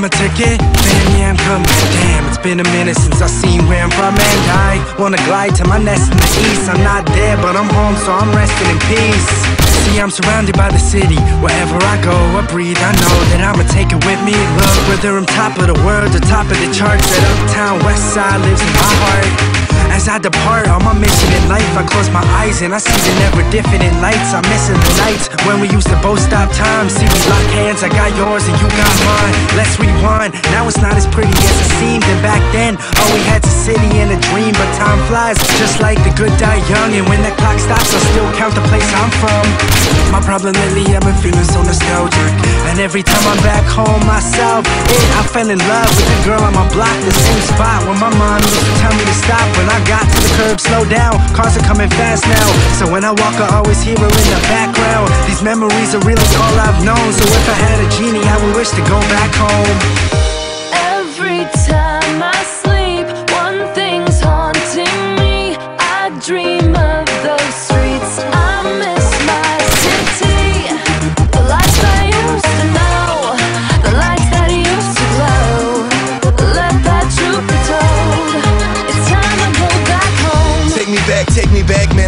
my ticket? Damn, yeah, I'm coming. Damn, it's been a minute since I seen where I'm from, and I wanna glide to my nest in the east. I'm not there, but I'm home, so I'm resting in peace. See, I'm surrounded by the city. Wherever I go, I breathe. I know that I'ma take it with me. Look, whether I'm top of the world or top of the charts, that uptown west side lives in my heart. As I depart on my mission in life, I close my eyes and I see the never different lights. I'm missing the nights when we used to both stop time. See, we lock hands, I got yours and you got mine. Let's rewind. Now it's not as pretty as it seemed. And back then, all we had's a city and a dream. But time flies, just like the good die young. And when that clock stops, I'll still count the place I'm from. My problem lately, I've been feeling so nostalgic. Every time I'm back home myself, I fell in love with the girl on my block, the same spot where my mom used to tell me to stop. When I got to the curb, slow down. Cars are coming fast now. So when I walk, I always hear her in the background. These memories are really all I've known. So if I had a genie, I would wish to go back home. Every time I sleep, one thing's haunting me. I dream of those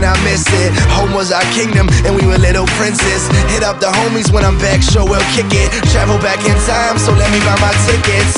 I miss it. Home was our kingdom, and we were little princes. Hit up the homies when I'm back, sure we'll kick it. Travel back in time, so let me buy my tickets.